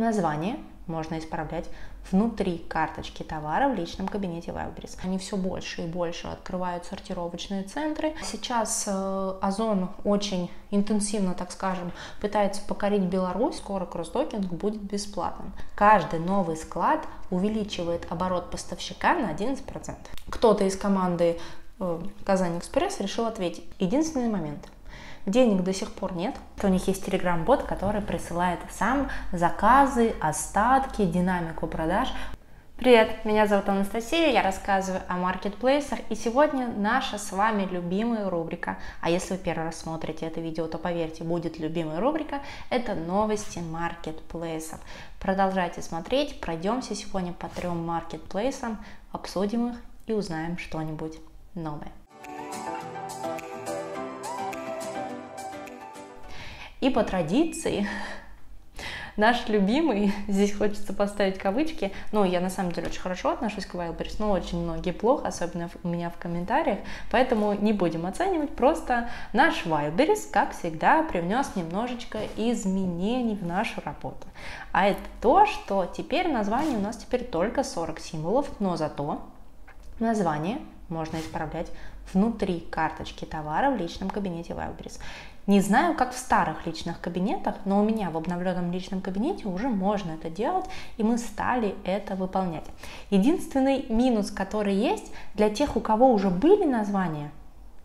Название можно исправлять внутри карточки товара в личном кабинете Wildberries. Они все больше и больше открывают сортировочные центры. Сейчас э, Озон очень интенсивно, так скажем, пытается покорить Беларусь. Скоро кроссдокинг будет бесплатным. Каждый новый склад увеличивает оборот поставщика на 11%. Кто-то из команды э, Казань Экспресс решил ответить. Единственный момент – Денег до сих пор нет. У них есть телеграм-бот, который присылает сам заказы, остатки, динамику продаж. Привет, меня зовут Анастасия, я рассказываю о маркетплейсах, и сегодня наша с вами любимая рубрика, а если вы первый раз смотрите это видео, то поверьте, будет любимая рубрика, это новости маркетплейсов. Продолжайте смотреть, пройдемся сегодня по трем маркетплейсам, обсудим их и узнаем что-нибудь новое. И по традиции наш любимый, здесь хочется поставить кавычки, ну, я на самом деле очень хорошо отношусь к Wildberries, но очень многие плохо, особенно у меня в комментариях, поэтому не будем оценивать, просто наш Wildberries, как всегда, привнес немножечко изменений в нашу работу. А это то, что теперь название у нас теперь только 40 символов, но зато название можно исправлять внутри карточки товара в личном кабинете Wildberries. Не знаю, как в старых личных кабинетах, но у меня в обновленном личном кабинете уже можно это делать, и мы стали это выполнять. Единственный минус, который есть для тех, у кого уже были названия,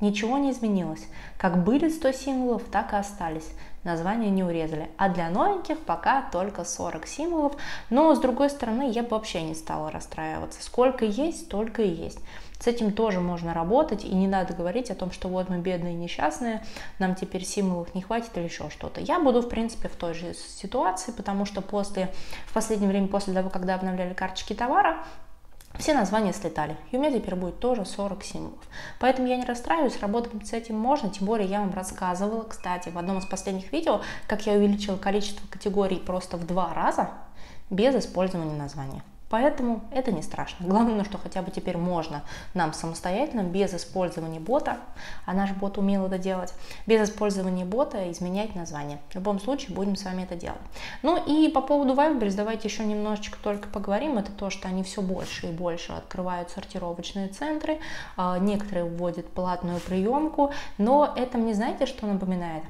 ничего не изменилось. Как были 100 символов, так и остались. Названия не урезали. А для новеньких пока только 40 символов. Но с другой стороны, я бы вообще не стала расстраиваться. Сколько есть, столько и есть. С этим тоже можно работать, и не надо говорить о том, что вот мы бедные несчастные, нам теперь символов не хватит или еще что-то. Я буду, в принципе, в той же ситуации, потому что после, в последнее время, после того, когда обновляли карточки товара, все названия слетали. И у меня теперь будет тоже 40 символов. Поэтому я не расстраиваюсь, работать с этим можно. Тем более я вам рассказывала, кстати, в одном из последних видео, как я увеличила количество категорий просто в два раза без использования названия. Поэтому это не страшно. Главное, что хотя бы теперь можно нам самостоятельно, без использования бота, а наш бот умел это делать, без использования бота изменять название. В любом случае будем с вами это делать. Ну и по поводу Wildberries давайте еще немножечко только поговорим. Это то, что они все больше и больше открывают сортировочные центры, а, некоторые вводят платную приемку, но это мне знаете, что напоминает?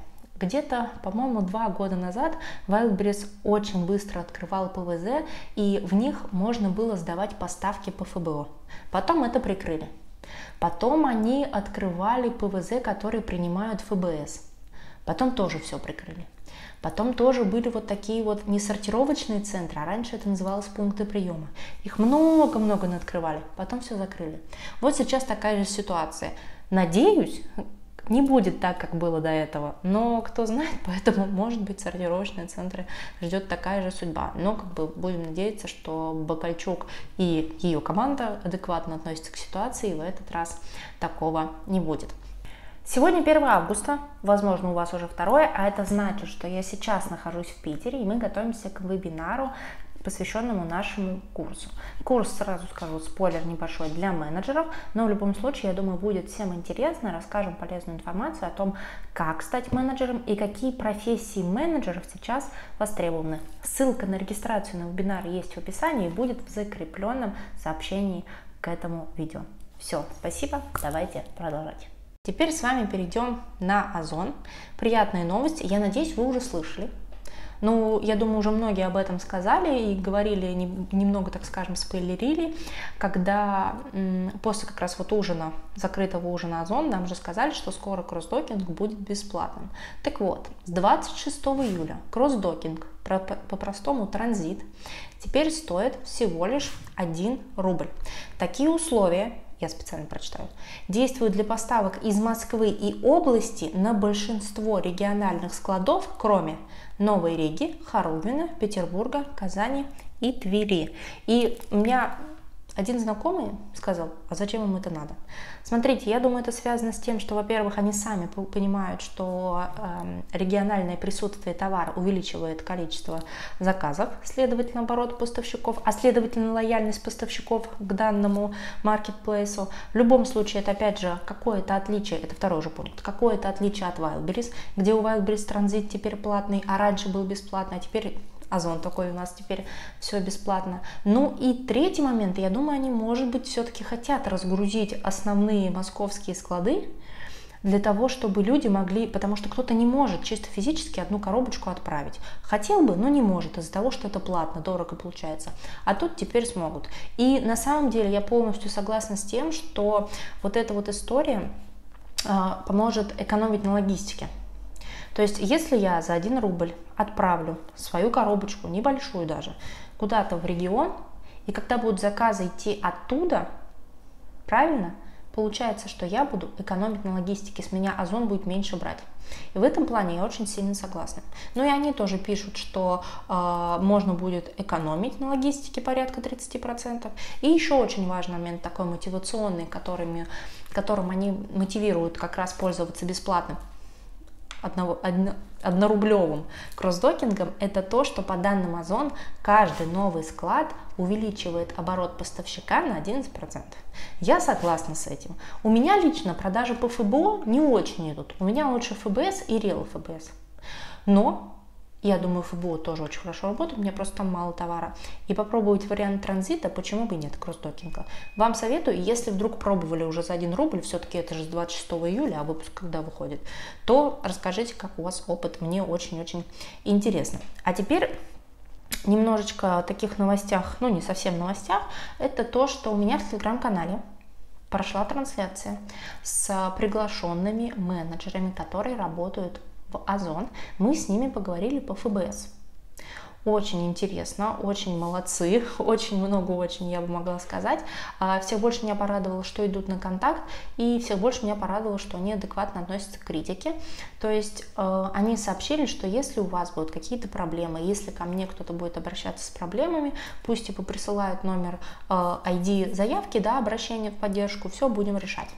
Где-то, по-моему, два года назад Wildberries очень быстро открывал ПВЗ, и в них можно было сдавать поставки по ФБО. Потом это прикрыли. Потом они открывали ПВЗ, которые принимают ФБС. Потом тоже все прикрыли. Потом тоже были вот такие вот не сортировочные центры, а раньше это называлось пункты приема. Их много-много открывали, потом все закрыли. Вот сейчас такая же ситуация. Надеюсь, не будет так, как было до этого, но кто знает, поэтому, может быть, сортировочные центры ждет такая же судьба. Но как бы будем надеяться, что Бакальчук и ее команда адекватно относятся к ситуации, и в этот раз такого не будет. Сегодня 1 августа, возможно, у вас уже второе, а это значит, что я сейчас нахожусь в Питере, и мы готовимся к вебинару, посвященному нашему курсу. Курс, сразу скажу, спойлер небольшой для менеджеров, но в любом случае, я думаю, будет всем интересно, расскажем полезную информацию о том, как стать менеджером и какие профессии менеджеров сейчас востребованы. Ссылка на регистрацию на вебинар есть в описании и будет в закрепленном сообщении к этому видео. Все, спасибо, давайте продолжать. Теперь с вами перейдем на Озон. Приятные новости, я надеюсь, вы уже слышали ну, я думаю, уже многие об этом сказали и говорили, немного, так скажем, спойлерили, когда после как раз вот ужина, закрытого ужина Озон, нам же сказали, что скоро кроссдокинг будет бесплатным. Так вот, с 26 июля кроссдокинг, по-простому транзит, теперь стоит всего лишь 1 рубль. Такие условия я специально прочитаю, действуют для поставок из Москвы и области на большинство региональных складов, кроме Новой Риги, Харувина, Петербурга, Казани и Твери. И у меня один знакомый сказал, а зачем им это надо? Смотрите, я думаю, это связано с тем, что, во-первых, они сами понимают, что э, региональное присутствие товара увеличивает количество заказов, следовательно, оборот поставщиков, а следовательно, лояльность поставщиков к данному маркетплейсу. В любом случае, это, опять же, какое-то отличие, это второй же пункт, какое-то отличие от Wildberries, где у Wildberries транзит теперь платный, а раньше был бесплатный, а теперь Озон такой у нас теперь все бесплатно. Ну и третий момент, я думаю, они, может быть, все-таки хотят разгрузить основные московские склады, для того, чтобы люди могли, потому что кто-то не может чисто физически одну коробочку отправить. Хотел бы, но не может из-за того, что это платно, дорого получается. А тут теперь смогут. И на самом деле я полностью согласна с тем, что вот эта вот история э, поможет экономить на логистике. То есть, если я за 1 рубль отправлю свою коробочку, небольшую даже, куда-то в регион, и когда будут заказы идти оттуда, правильно, получается, что я буду экономить на логистике, с меня Озон будет меньше брать. И в этом плане я очень сильно согласна. Но и они тоже пишут, что э, можно будет экономить на логистике порядка 30%. И еще очень важный момент такой мотивационный, которыми, которым они мотивируют как раз пользоваться бесплатным одного, одно, однорублевым кроссдокингом, это то, что по данным Озон каждый новый склад увеличивает оборот поставщика на 11%. Я согласна с этим. У меня лично продажи по ФБО не очень идут. У меня лучше ФБС и Real ФБС. Но я думаю, ФБО тоже очень хорошо работает, у меня просто там мало товара. И попробовать вариант транзита, почему бы и нет, кроссдокинга. Вам советую, если вдруг пробовали уже за 1 рубль, все-таки это же с 26 июля, а выпуск когда выходит, то расскажите, как у вас опыт, мне очень-очень интересно. А теперь немножечко о таких новостях, ну не совсем новостях, это то, что у меня в телеграм-канале прошла трансляция с приглашенными менеджерами, которые работают в Озон, мы с ними поговорили по ФБС. Очень интересно, очень молодцы, очень много, очень, я бы могла сказать. А, всех больше меня порадовало, что идут на контакт, и всех больше меня порадовало, что они адекватно относятся к критике. То есть э, они сообщили, что если у вас будут какие-то проблемы, если ко мне кто-то будет обращаться с проблемами, пусть типа присылают номер ID э, заявки, да, обращения в поддержку, все будем решать.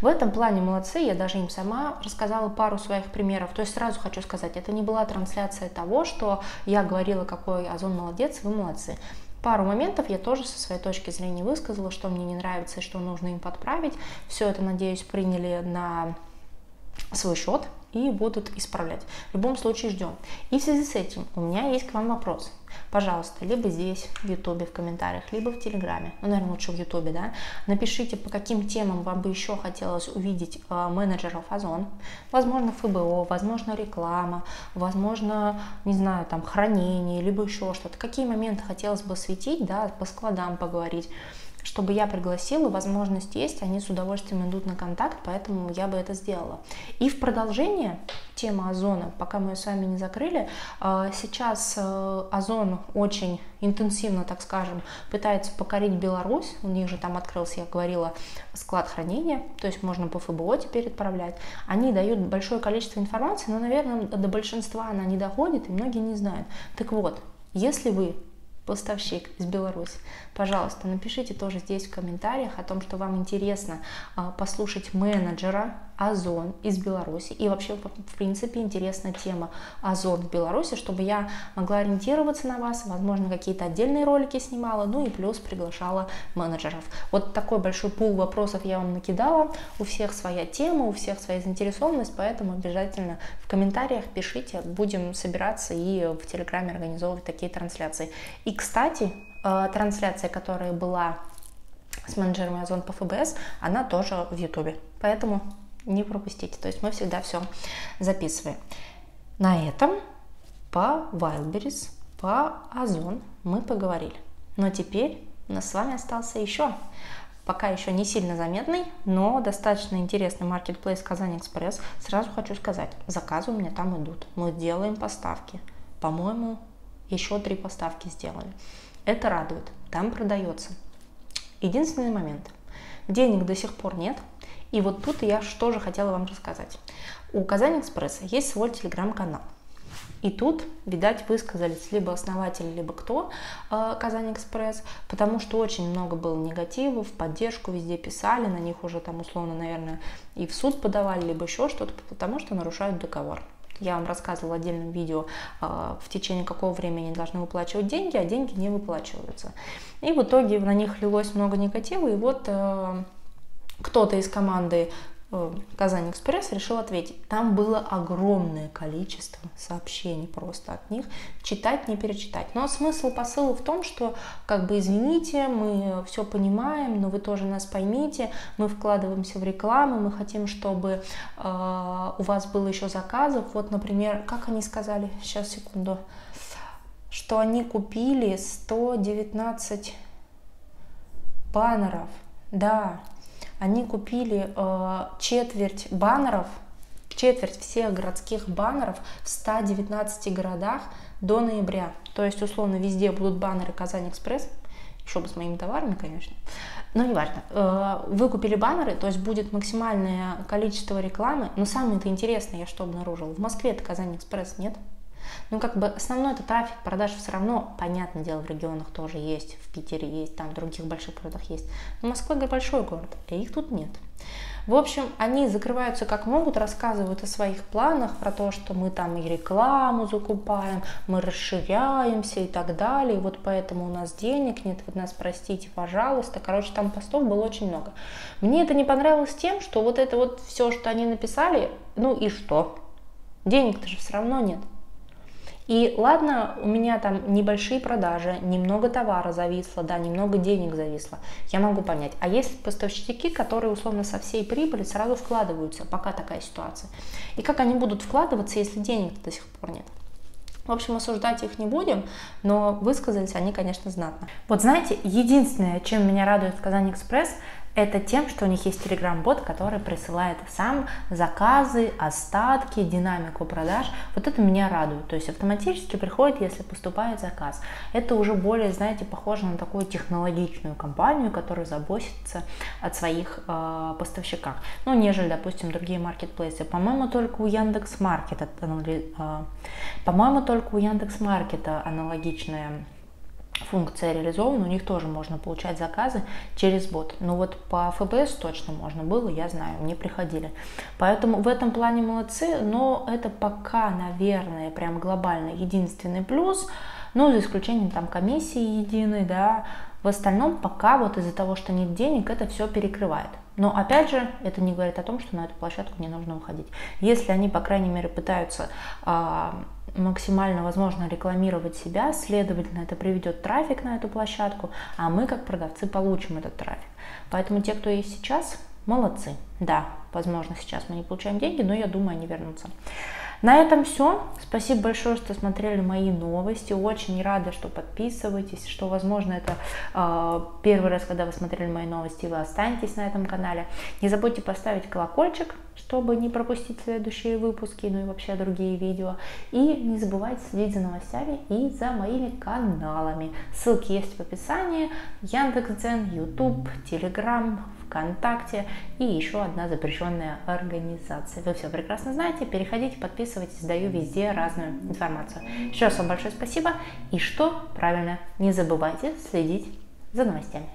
В этом плане молодцы, я даже им сама рассказала пару своих примеров. То есть сразу хочу сказать, это не была трансляция того, что я говорила, какой Озон молодец, вы молодцы. Пару моментов я тоже со своей точки зрения высказала, что мне не нравится и что нужно им подправить. Все это, надеюсь, приняли на свой счет и будут исправлять. В любом случае ждем. И в связи с этим у меня есть к вам вопрос. Пожалуйста, либо здесь, в Ютубе, в комментариях, либо в Телеграме, ну, наверное, лучше в Ютубе, да, напишите, по каким темам вам бы еще хотелось увидеть э, менеджеров Озон. Возможно, ФБО, возможно, реклама, возможно, не знаю, там, хранение, либо еще что-то. Какие моменты хотелось бы осветить, да, по складам поговорить чтобы я пригласила, возможность есть, они с удовольствием идут на контакт, поэтому я бы это сделала. И в продолжение темы Озона, пока мы ее с вами не закрыли, а, сейчас э, Озон очень интенсивно, так скажем, пытается покорить Беларусь, у них же там открылся, я говорила, склад хранения, то есть можно по ФБО теперь отправлять. Они дают большое количество информации, но, наверное, до большинства она не доходит, и многие не знают. Так вот, если вы поставщик из Беларуси. Пожалуйста, напишите тоже здесь в комментариях о том, что вам интересно а, послушать менеджера Озон из Беларуси. И вообще, в принципе, интересна тема Озон в Беларуси, чтобы я могла ориентироваться на вас, возможно, какие-то отдельные ролики снимала, ну и плюс приглашала менеджеров. Вот такой большой пул вопросов я вам накидала. У всех своя тема, у всех своя заинтересованность, поэтому обязательно в комментариях пишите, будем собираться и в Телеграме организовывать такие трансляции. И, кстати, трансляция, которая была с менеджерами Озон по ФБС, она тоже в Ютубе. Поэтому не пропустите. То есть мы всегда все записываем. На этом по Wildberries, по Озон мы поговорили. Но теперь у нас с вами остался еще, пока еще не сильно заметный, но достаточно интересный маркетплейс Казань Экспресс. Сразу хочу сказать, заказы у меня там идут. Мы делаем поставки. По-моему, еще три поставки сделали. Это радует, там продается. Единственный момент. Денег до сих пор нет, и вот тут я что же хотела вам рассказать. У Казань Экспресса есть свой телеграм-канал. И тут, видать, высказались либо основатель, либо кто э, Казань Экспресс, потому что очень много было негатива, в поддержку везде писали, на них уже там условно, наверное, и в суд подавали, либо еще что-то, потому что нарушают договор. Я вам рассказывала в отдельном видео, э, в течение какого времени должны выплачивать деньги, а деньги не выплачиваются. И в итоге на них лилось много негатива, и вот э, кто-то из команды Казань Экспресс решил ответить. Там было огромное количество сообщений просто от них. Читать, не перечитать. Но смысл посыла в том, что, как бы, извините, мы все понимаем, но вы тоже нас поймите, мы вкладываемся в рекламу, мы хотим, чтобы э, у вас было еще заказов. Вот, например, как они сказали, сейчас, секунду, что они купили 119 баннеров. Да, они купили э, четверть баннеров, четверть всех городских баннеров в 119 городах до ноября. То есть, условно, везде будут баннеры Казань Экспресс, еще бы с моими товарами, конечно. Но неважно. Э, вы купили баннеры, то есть будет максимальное количество рекламы. Но самое это интересное, я что обнаружила, в Москве это Казань Экспресс нет. Ну, как бы основной это трафик, продаж все равно, понятное дело, в регионах тоже есть, в Питере есть, там в других больших городах есть. Но Москва большой город, и их тут нет. В общем, они закрываются как могут, рассказывают о своих планах, про то, что мы там и рекламу закупаем, мы расширяемся и так далее. И вот поэтому у нас денег нет, вы нас простите, пожалуйста. Короче, там постов было очень много. Мне это не понравилось тем, что вот это вот все, что они написали, ну и что? Денег-то же все равно нет. И ладно, у меня там небольшие продажи, немного товара зависло, да, немного денег зависло, я могу понять. А есть поставщики, которые условно со всей прибыли сразу вкладываются, пока такая ситуация. И как они будут вкладываться, если денег до сих пор нет? В общем, осуждать их не будем, но высказались они, конечно, знатно. Вот знаете, единственное, чем меня радует Казань Экспресс, это тем, что у них есть Telegram-бот, который присылает сам заказы, остатки, динамику продаж. Вот это меня радует. То есть автоматически приходит, если поступает заказ. Это уже более, знаете, похоже на такую технологичную компанию, которая заботится от своих э, поставщиках. Ну, нежели, допустим, другие маркетплейсы. По-моему, только у Яндекс Маркета, э, по-моему, только у Яндекс Маркета аналогичная функция реализована, у них тоже можно получать заказы через бот. Но вот по ФБС точно можно было, я знаю, мне приходили. Поэтому в этом плане молодцы, но это пока, наверное, прям глобально единственный плюс, ну, за исключением там комиссии единой, да, в остальном пока вот из-за того, что нет денег, это все перекрывает. Но опять же, это не говорит о том, что на эту площадку не нужно уходить. Если они, по крайней мере, пытаются а, максимально возможно рекламировать себя, следовательно, это приведет трафик на эту площадку, а мы как продавцы получим этот трафик. Поэтому те, кто есть сейчас, молодцы. Да, возможно, сейчас мы не получаем деньги, но я думаю, они вернутся. На этом все. Спасибо большое, что смотрели мои новости. Очень рада, что подписываетесь, что, возможно, это э, первый раз, когда вы смотрели мои новости, вы останетесь на этом канале. Не забудьте поставить колокольчик, чтобы не пропустить следующие выпуски, ну и вообще другие видео. И не забывайте следить за новостями и за моими каналами. Ссылки есть в описании. Яндекс.Дзен, YouTube, Telegram, ВКонтакте и еще одна запрещенная организация. Вы все прекрасно знаете, переходите, подписывайтесь, даю везде разную информацию. Еще раз вам большое спасибо и что правильно, не забывайте следить за новостями.